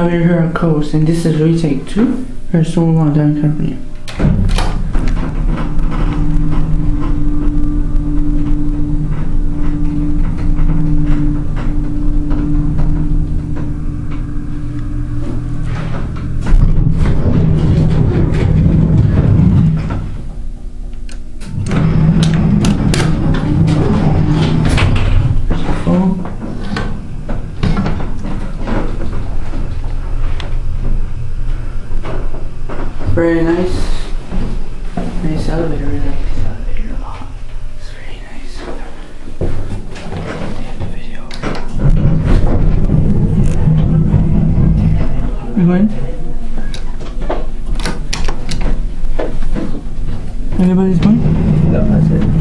We're here at Coast, and this is retake two. Here's someone want down company. Very nice. Nice elevator. I like this elevator a lot. It's very nice. End the video. You going? Anybody's going?